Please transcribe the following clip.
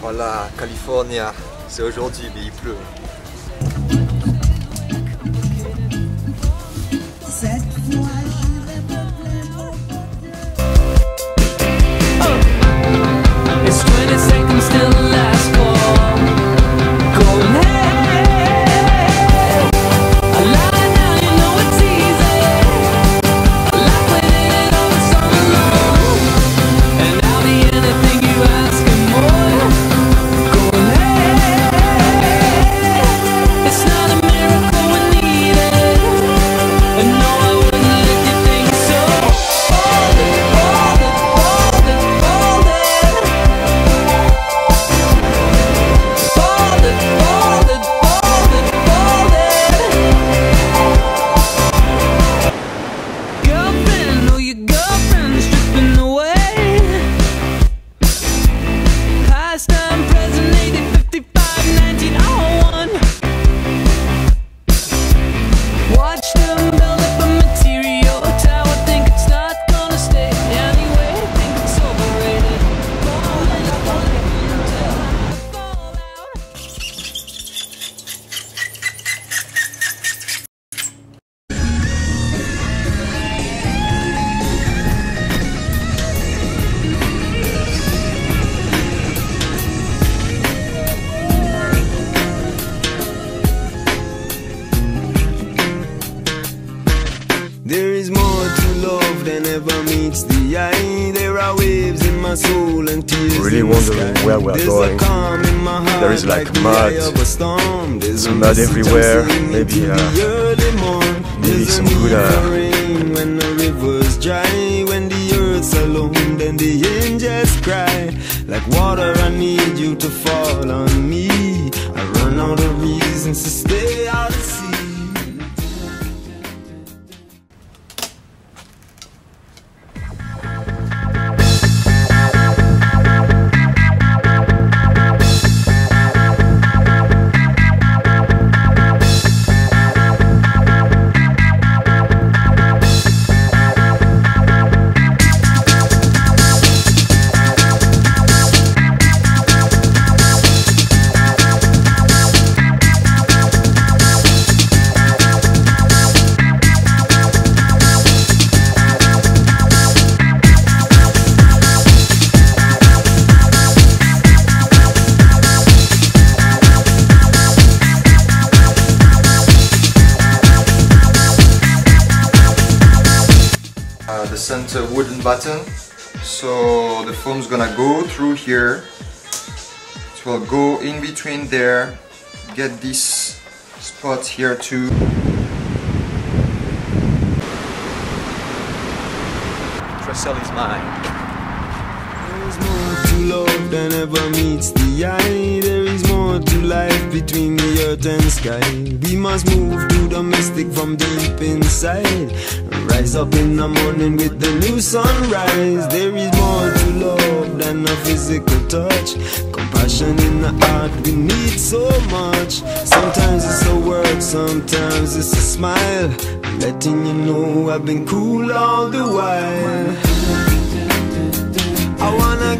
Voilà, California, c'est aujourd'hui, mais il pleut. There is more to love than ever meets the eye. There are waves in my soul and tears Really wondering where we're There's going. A calm in my heart There is, like, the mud. eye of a storm. There's Mud everywhere. Maybe, uh, the early morn. maybe There's some good, uh, rain when the river's dry. When the earth's alone, then the angels cry. Like water, I need you to fall on me. I run out of reasons to stay out of sea. Uh, the center wooden button so the foam's gonna go through here it will go in between there get this spot here too Trestle is mine There is more to love than ever meets the eye. There is more to life between the earth and sky. We must move to the mystic from deep inside. Rise up in the morning with the new sunrise. There is more to love than a physical touch. Compassion in the heart, we need so much. Sometimes it's a word, sometimes it's a smile. Letting you know I've been cool all the while. I wanna